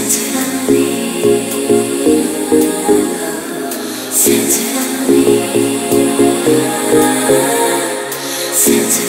Sit. Sit. Sit. Sit.